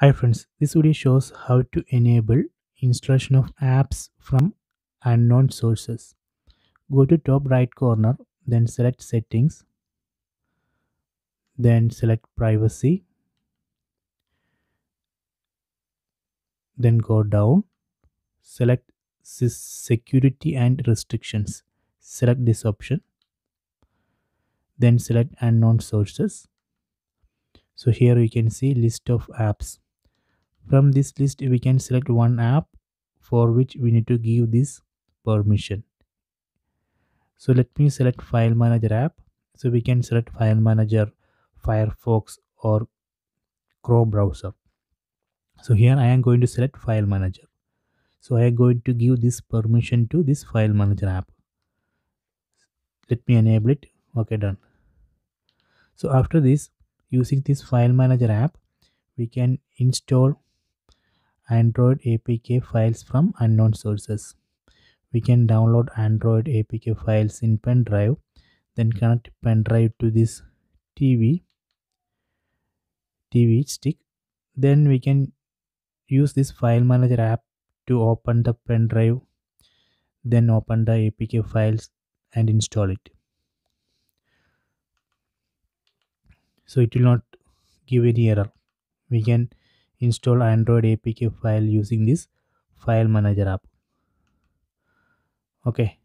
Hi friends, this video shows how to enable installation of apps from unknown sources. Go to top right corner, then select settings, then select privacy, then go down, select security and restrictions. Select this option, then select unknown sources. So here you can see list of apps from this list we can select one app for which we need to give this permission. So let me select file manager app. So we can select file manager firefox or chrome browser. So here i am going to select file manager. So i am going to give this permission to this file manager app. Let me enable it. Okay done. So after this using this file manager app we can install Android APK files from unknown sources. We can download Android APK files in pen drive, then connect pen drive to this TV TV stick. Then we can use this file manager app to open the pen drive, then open the APK files and install it. So it will not give any error. We can install android apk file using this file manager app. Okay.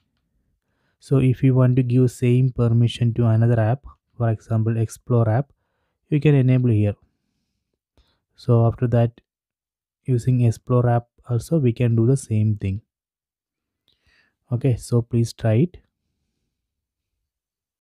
So if you want to give same permission to another app for example explore app you can enable here. So after that using explore app also we can do the same thing. Okay. So please try it